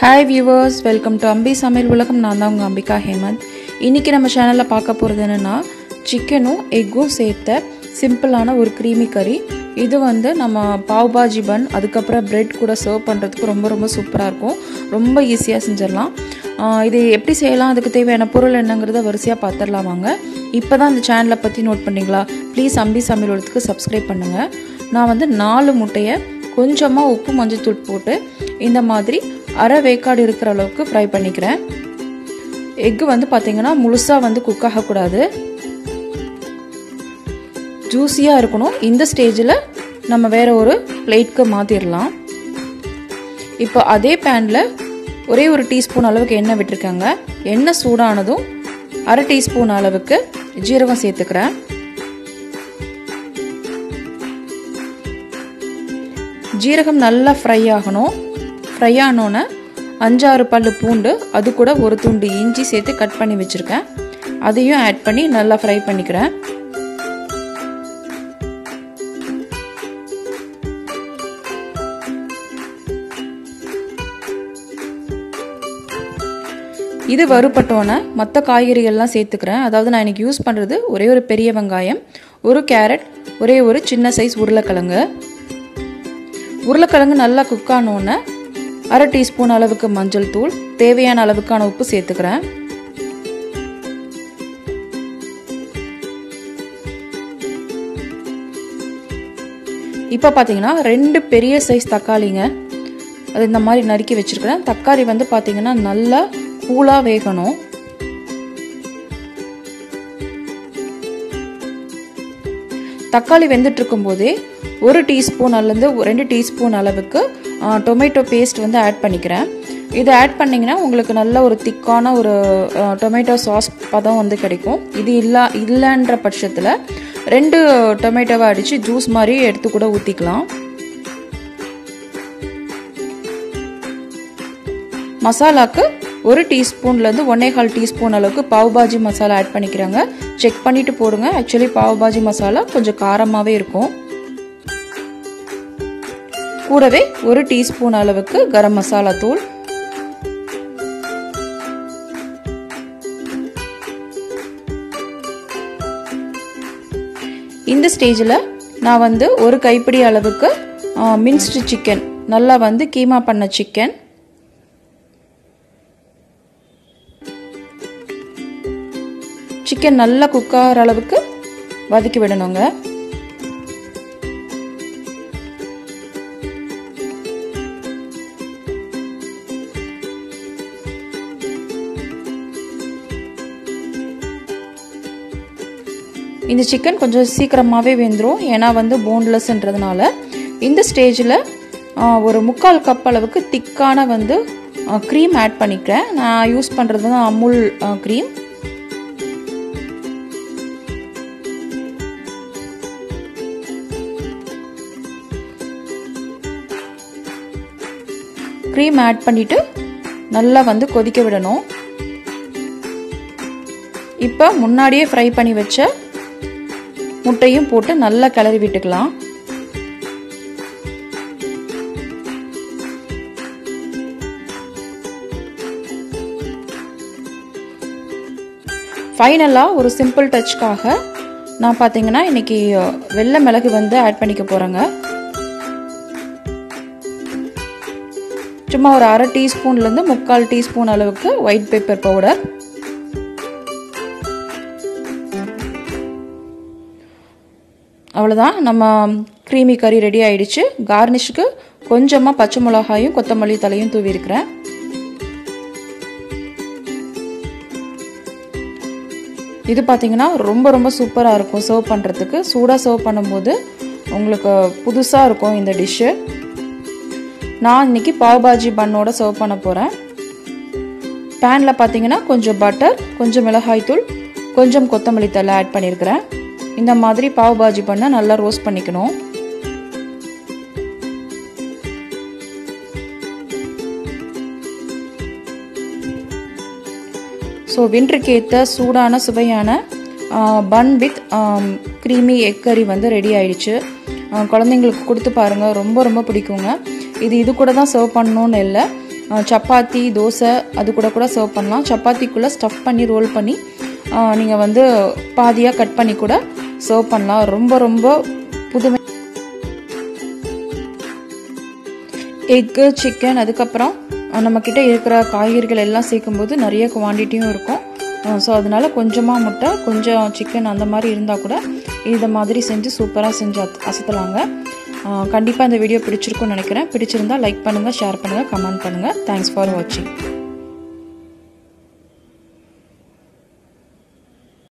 Hi viewers welcome to Ambi சமையல் உலகம் நான் தான் உங்கள் அம்பிகா ஹேமந்த். இன்றைக்கி நம்ம சேனலில் பார்க்க போகிறது என்னென்னா சிக்கனும் எக்கும் சேர்த்த சிம்பிளான ஒரு க்ரீமி கறி இது வந்து நம்ம பாவ் பாஜி பன் அதுக்கப்புறம் பிரெட் கூட சர்வ் பண்ணுறதுக்கு ரொம்ப ரொம்ப சூப்பராக இருக்கும். ரொம்ப ஈஸியாக செஞ்சிடலாம். இது எப்படி செய்யலாம் அதுக்கு தேவையான பொருள் என்னங்கிறத வரிசையாக பார்த்துடலாம் வாங்க. இப்போ தான் இந்த சேனலை பற்றி நோட் பண்ணிங்களா? ப்ளீஸ் அம்பி சமையல் உலகத்துக்கு சப்ஸ்கிரைப் பண்ணுங்கள் நான் வந்து நாலு முட்டையை கொஞ்சமாக உப்பு மஞ்சள் தூள் போட்டு இந்த மாதிரி அரை வேக்காடு இருக்கிற அளவுக்கு ஃப்ரை பண்ணிக்கிறேன். எக்கு வந்து பார்த்திங்கன்னா முழுசாக வந்து குக் ஆகக்கூடாது. ஜூஸியாக இருக்கணும். இந்த ஸ்டேஜில் நம்ம வேறு ஒரு பிளேட்க்கு மாற்றிடலாம் இப்போ அதே பேனில் ஒரே ஒரு டீஸ்பூன் அளவுக்கு எண்ணெய் விட்டுருக்காங்க. எண்ணெய் சூடானதும் அரை டீஸ்பூன் அளவுக்கு ஜீரகம் சேர்த்துக்கிறேன். ஜீரகம் நல்லா ஃப்ரை ஆகணும். ஃப்ரை ஆனோன்னே அஞ்சாறு பல் பூண்டு அது கூட ஒரு துண்டு இஞ்சி சேர்த்து கட் பண்ணி வச்சுருக்கேன். அதையும் ஆட் பண்ணி நல்லா ஃப்ரை பண்ணிக்கிறேன். இது வறுபட்டோன்னே மற்ற காய்கறிகள்லாம் சேர்த்துக்கிறேன். அதாவது நான் எனக்கு யூஸ் பண்ணுறது ஒரே ஒரு பெரிய வெங்காயம் ஒரு கேரட் ஒரே ஒரு சின்ன சைஸ் உருளைக்கிழங்கு. உருளைக்கிழங்கு நல்லா குக் ஆனோன்னே அரை டீஸ்பூன் அளவுக்கு மஞ்சள் தூள் தேவையான அளவுக்கான உப்பு சேர்த்துக்கிறேன். இப்போ பார்த்தீங்கன்னா ரெண்டு பெரிய சைஸ் தக்காளிங்க அது இந்த மாதிரி நறுக்கி வச்சுருக்கிறேன். தக்காளி வந்து பார்த்தீங்கன்னா நல்லா கூலாக வேகணும். தக்காளி வெந்துட்டு இருக்கும்போதே ஒரு டீஸ்பூன் அல்லது ரெண்டு டீஸ்பூன் அளவுக்கு டொமேட்டோ பேஸ்ட் வந்து ஆட் பண்ணிக்கிறேன். இதை ஆட் பண்ணிங்கன்னா உங்களுக்கு நல்ல ஒரு திக்கான ஒரு டொமேட்டோ சாஸ் பதம் வந்து கிடைக்கும். இது இல்லா இல்லைன்ற பட்சத்தில் ரெண்டு டொமேட்டோவை அடித்து ஜூஸ் மாதிரி எடுத்து கூட ஊற்றிக்கலாம் மசாலாக்கு ஒரு டீஸ்பூன்லேருந்து ஒன்னே கால் டீஸ்பூன் அளவுக்கு பாவ் பாஜி மசாலா ஆட் பண்ணிக்கிறாங்க. செக் பண்ணிவிட்டு போடுங்க. ஆக்சுவலி பாவ் பாஜி மசாலா கொஞ்சம் காரமாகவே இருக்கும். கூடவே ஒரு டீஸ்பூன் அளவுக்கு கரம் மசாலா தூள். இந்த ஸ்டேஜில் நான் வந்து ஒரு கைப்பிடி அளவுக்கு மின்ஸ்டு சிக்கன் நல்லா வந்து கீமா பண்ண சிக்கன் சிக்கன் நல்லா குக் ஆகிற அளவுக்கு வதக்கி விடணுங்க. இந்த சிக்கன் கொஞ்சம் சீக்கிரமாகவே வெந்துடும் ஏன்னா வந்து போன்லெஸ்ன்றதுனால இந்த ஸ்டேஜில் ஒரு முக்கால் கப் அளவுக்கு திக்கான வந்து க்ரீம் ஆட் பண்ணிக்கிறேன். நான் யூஸ் பண்ணுறது தான் அமுல் க்ரீம் க்ரீம் ஆட் பண்ணிவிட்டு நல்லா வந்து கொதிக்க விடணும். இப்போ முன்னாடியே ஃப்ரை பண்ணி வச்ச முட்டையும் போட்டு நல்லா கிளறி விட்டுக்கலாம். ஃபைனலாக ஒரு சிம்பிள் டச்சுக்காக நான் பார்த்தீங்கன்னா இன்னைக்கு வெள்ளை மிளகு வந்து ஆட் பண்ணிக்க போகிறேங்க சும்மா ஒரு அரை டீஸ்பூன்லேருந்து முக்கால் டீஸ்பூன் அளவுக்கு ஒயிட் பேப்பர் பவுடர் அவ்வளோதான் நம்ம க்ரீமி கறி ரெடி ஆயிடுச்சு. கார்னிஷ்க்கு கொஞ்சமாக பச்சை மிளகாயும் கொத்தமல்லி தலையும் தூவி இருக்கிறேன் இது பார்த்தீங்கன்னா ரொம்ப ரொம்ப சூப்பராக இருக்கும். சர்வ் பண்ணுறதுக்கு சூடாக சர்வ் பண்ணும்போது உங்களுக்கு புதுசாக இருக்கும் இந்த டிஷ்ஷு நான் இன்னைக்கு பாவ் பாஜி பண்ணோட சர்வ் பண்ண போகிறேன் பேனில் பார்த்தீங்கன்னா கொஞ்சம் பட்டர் கொஞ்சம் மிளகாய்த்தூள் கொஞ்சம் கொத்தமல்லி தலை ஆட் பண்ணியிருக்கிறேன் இந்த மாதிரி பாவ் பாஜி பண்ண நல்லா ரோஸ்ட் பண்ணிக்கணும். ஸோ வின்டருக்கு ஏற்ற சூடான சுவையான பன் வித் க்ரீமி எக் கறி வந்து ரெடி ஆயிடுச்சு. குழந்தைங்களுக்கு கொடுத்து பாருங்கள் ரொம்ப ரொம்ப பிடிக்குங்க. இது இது கூட தான் சர்வ் பண்ணணும்னு இல்லை. சப்பாத்தி தோசை அது கூட கூட சர்வ் பண்ணலாம். சப்பாத்திக்குள்ளே ஸ்டஃப் பண்ணி ரோல் பண்ணி நீங்கள் வந்து பாதியாக கட் பண்ணி கூட சர்வ் பண்ணலாம். ரொம்ப ரொம்ப புதுமை. எக்கு சிக்கன் அதுக்கப்புறம் நம்மக்கிட்ட இருக்கிற காய்கறிகள் எல்லாம் சேர்க்கும்போது நிறைய குவான்டிட்டியும் இருக்கும். ஸோ அதனால கொஞ்சமாக முட்டை கொஞ்சம் சிக்கன் அந்த மாதிரி இருந்தால் கூட இதை மாதிரி செஞ்சு சூப்பராக செஞ்சு அசத்தலாங்க. கண்டிப்பாக இந்த வீடியோ பிடிச்சிருக்கும்னு நினைக்கிறேன். பிடிச்சிருந்தா லைக் பண்ணுங்கள் ஷேர் பண்ணுங்கள் கமெண்ட் பண்ணுங்கள் தேங்க்ஸ் ஃபார் வாட்சிங்